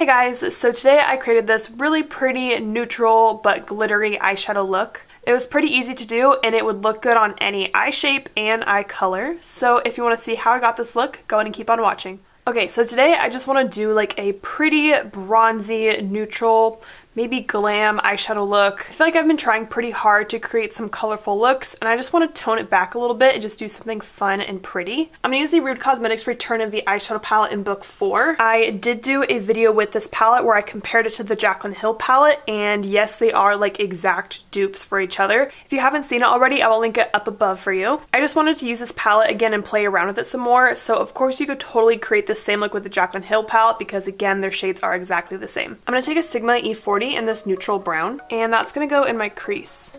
Hey guys, so today I created this really pretty neutral but glittery eyeshadow look. It was pretty easy to do and it would look good on any eye shape and eye color. So if you want to see how I got this look, go ahead and keep on watching. Okay, so today I just want to do like a pretty bronzy, neutral, maybe glam eyeshadow look. I feel like I've been trying pretty hard to create some colorful looks and I just want to tone it back a little bit and just do something fun and pretty. I'm going to use the Rude Cosmetics Return of the Eyeshadow Palette in book 4. I did do a video with this palette where I compared it to the Jaclyn Hill palette and yes they are like exact dupes for each other. If you haven't seen it already I will link it up above for you. I just wanted to use this palette again and play around with it some more so of course you could totally create the same look with the Jaclyn Hill palette because again their shades are exactly the same. I'm going to take a Sigma E40 in this neutral brown, and that's gonna go in my crease.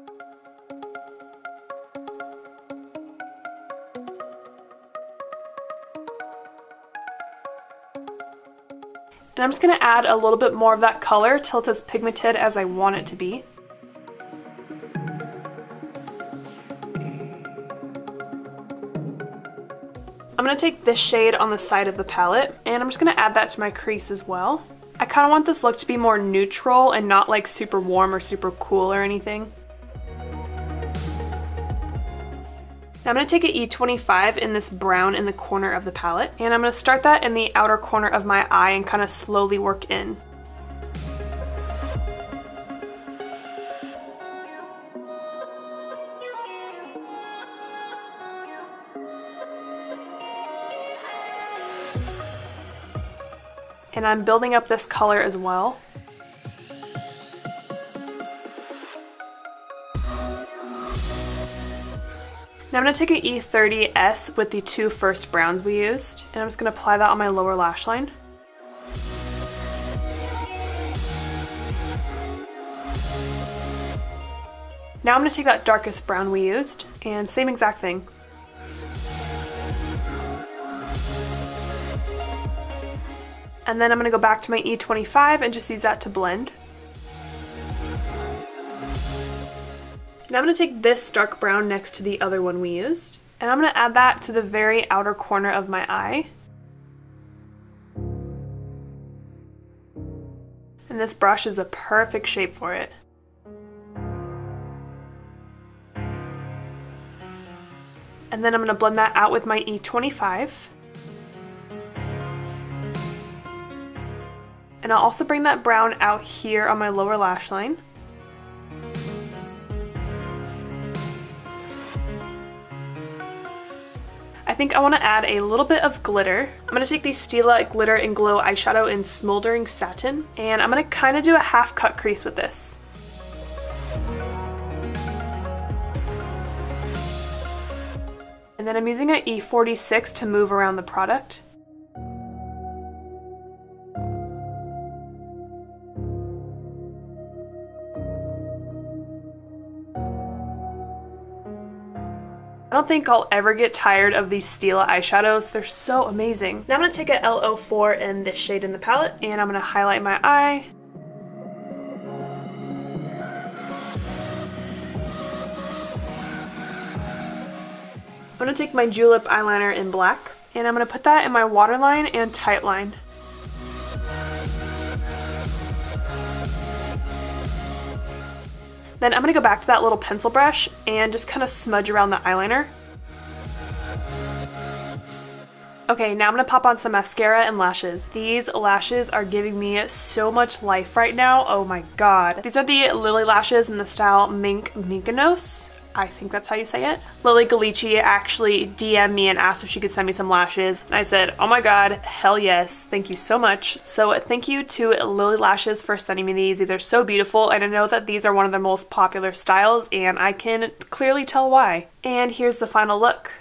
And I'm just going to add a little bit more of that color till it's as pigmented as I want it to be. I'm going to take this shade on the side of the palette and I'm just going to add that to my crease as well. I kind of want this look to be more neutral and not like super warm or super cool or anything. Now I'm going to take an E25 in this brown in the corner of the palette, and I'm going to start that in the outer corner of my eye and kind of slowly work in. And I'm building up this color as well. Now I'm going to take an E30S with the two first browns we used, and I'm just going to apply that on my lower lash line. Now I'm going to take that darkest brown we used, and same exact thing. And then I'm to go back to my E25 and just use that to blend. Now I'm to take this dark brown next to the other one we used, and I'm to add that to the very outer corner of my eye. And this brush is a perfect shape for it. And then I'm to blend that out with my E25. And I'll also bring that brown out here on my lower lash line. I think I want to add a little bit of glitter. I'm going to take the Stila Glitter and Glow eyeshadow in Smoldering Satin, and I'm going to kind of do a half cut crease with this. And then I'm using an E46 to move around the product. I don't think I'll ever get tired of these Stila eyeshadows. They're so amazing. Now I'm going to take a L04 in this shade in the palette and I'm going to highlight my eye. I'm going to take my Julep eyeliner in black and I'm going to put that in my waterline and tightline. Then I'm to go back to that little pencil brush and just kind of smudge around the eyeliner. Okay, now I'm to pop on some mascara and lashes. These lashes are giving me so much life right now. Oh my god. These are the Lilly lashes in the style Mink Mykonos. I think that's how you say it. Lilly Ghalichi actually DM'd me and asked if she could send me some lashes. And I said, oh my god, hell yes, thank you so much. So thank you to Lilly Lashes for sending me these. They're so beautiful and I know that these are one of their most popular styles and I can clearly tell why. And here's the final look.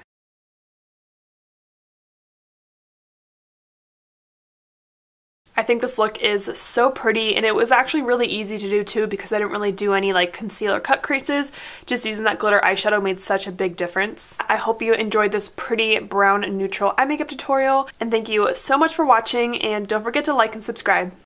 I think this look is so pretty and it was actually really easy to do too because I didn't really do any like concealer cut creases. Just using that glitter eyeshadow made such a big difference. I hope you enjoyed this pretty brown neutral eye makeup tutorial and thank you so much for watching and don't forget to like and subscribe.